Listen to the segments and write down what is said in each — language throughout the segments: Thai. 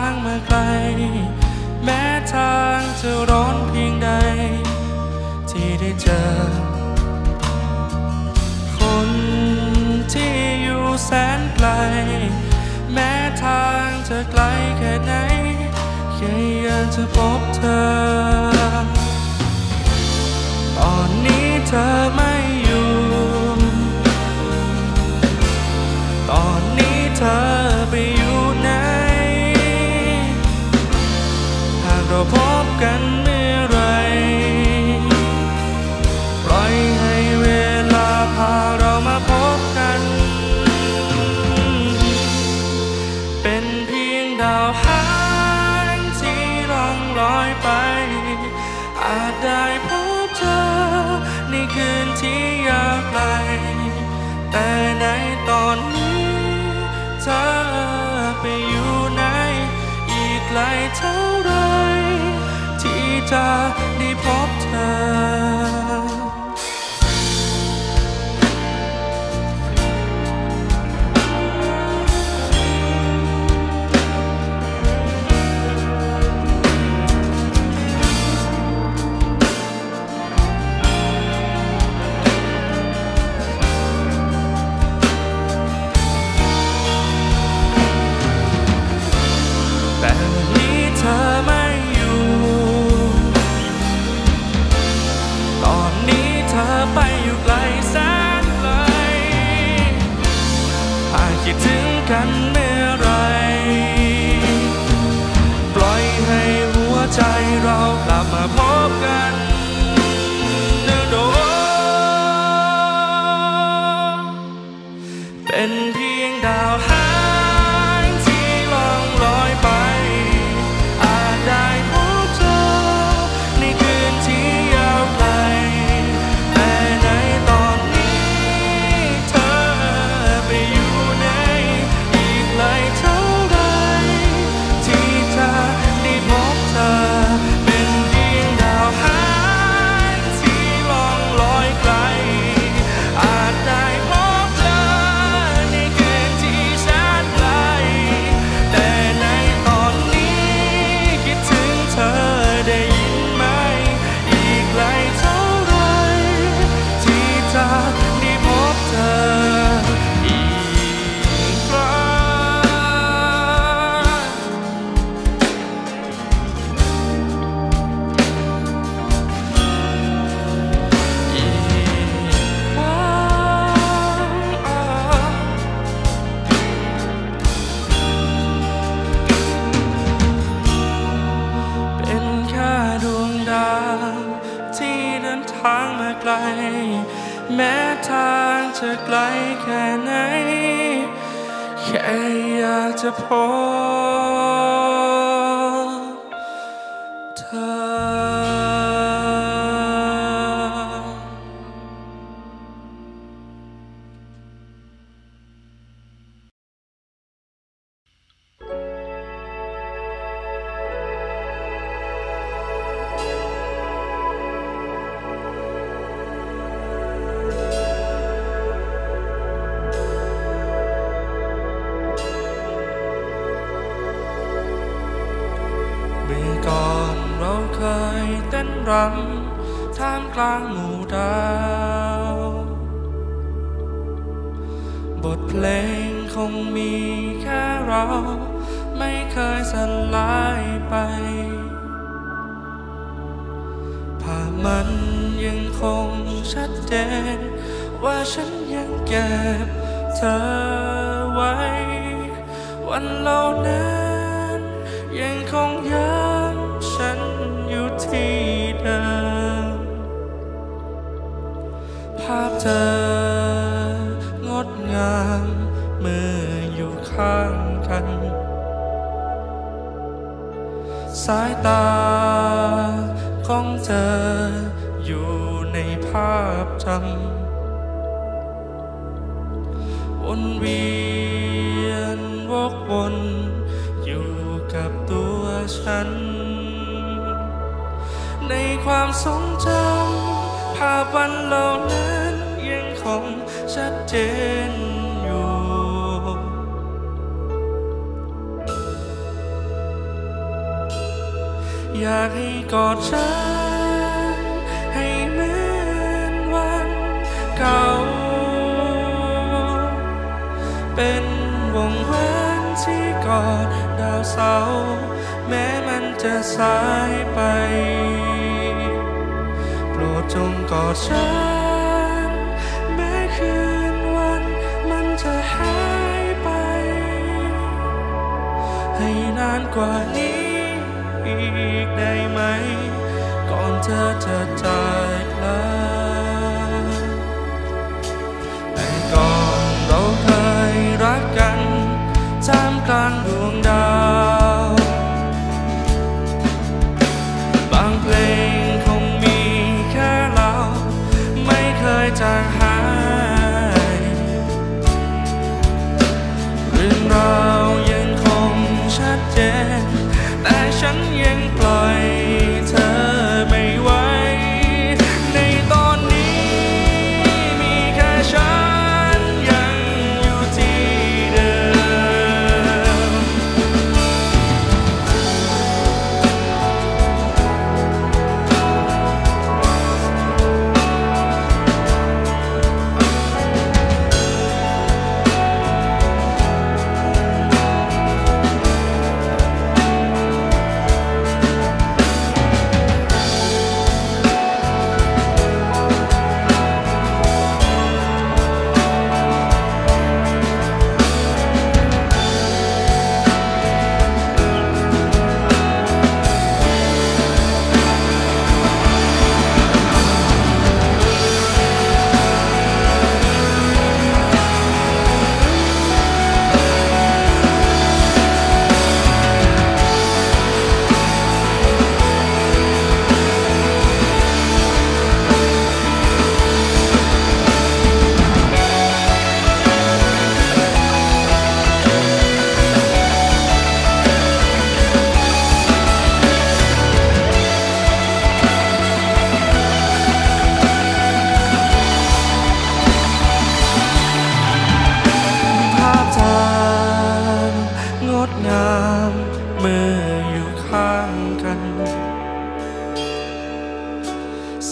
างมาไกล แม้ทางจะร้อนเพียงใด ที่ได้เจอ คนที่อยู่แสนไกล แม้ทางจะไกลแค่ไหนแค่อยากจะพบเธอ ตอนนี้เธอไม่อยู่ ตอนนี้เธอ กันเมื่อไร ปล่อยให้เวลาพาเรามาพบกัน เป็นเพียงดาวหางที่ล่องลอยไป อาจได้พบเธอในคืนที่ยาวไกล แต่ในตอนนี้เธอไปอยู่ไหน อีกไกลเท่า จะได้พบเธอ จะไกลแค่ไหน แค่อยากจะพบเธอ รำท่ามกลางหมู่ดาว บทเพลงคงมีแค่เรา ไม่เคยสลายไป ภาพมันยังคงชัดเจน ว่าฉันยังเก็บเธอไว้ วันเหล่านั้นยังคงย้ำ วนเวียนวกวนอยู่กับตัวฉัน ในความทรงจำภาพวันเหล่านั้นยังคงชัดเจนอยู่อยากให้กอดฉัน ดดาวเสาแม้มันจะสายไป โปรดจงกอดฉัน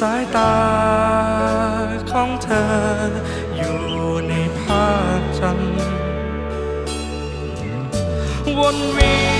สายตาของเธออยู่ในภาพจำวนเวียน